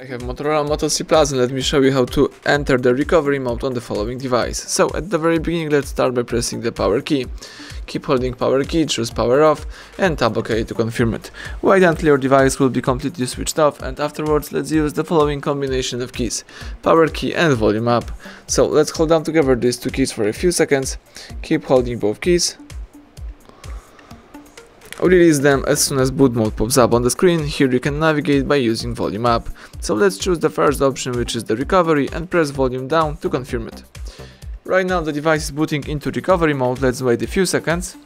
I have Motorola Moto C Plus and let me show you how to enter the recovery mode on the following device. So at the very beginning let's start by pressing the power key. Keep holding power key, choose power off and tap OK to confirm it. Wait until your device will be completely switched off and afterwards let's use the following combination of keys. Power key and volume up. So let's hold down together these two keys for a few seconds. Keep holding both keys Release them as soon as boot mode pops up on the screen, here you can navigate by using volume up. So let's choose the first option which is the recovery and press volume down to confirm it. Right now the device is booting into recovery mode, let's wait a few seconds.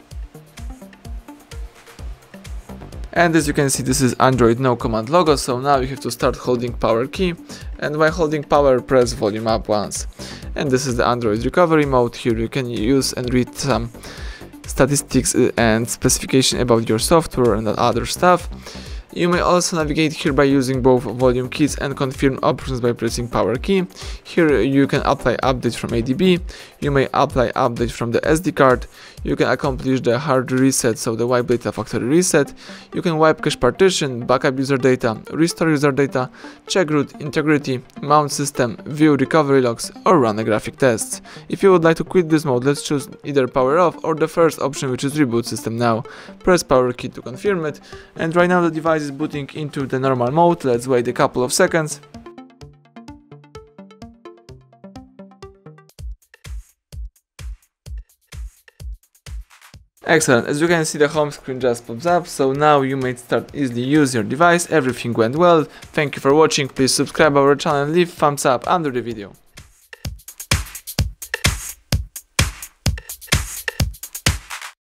And as you can see this is Android no command logo, so now you have to start holding power key and by holding power press volume up once. And this is the Android recovery mode, here you can use and read some statistics uh, and specification about your software and other stuff. You may also navigate here by using both volume keys and confirm options by pressing power key. Here you can apply update from ADB, you may apply update from the SD card, you can accomplish the hard reset, so the wipe data factory reset, you can wipe cache partition, backup user data, restore user data, check root integrity, mount system, view recovery logs, or run a graphic test. If you would like to quit this mode, let's choose either power off or the first option which is reboot system now. Press power key to confirm it, and right now the device is booting into the normal mode, let's wait a couple of seconds. Excellent, as you can see the home screen just pops up, so now you may start easily use your device, everything went well, thank you for watching, please subscribe our channel and leave thumbs up under the video.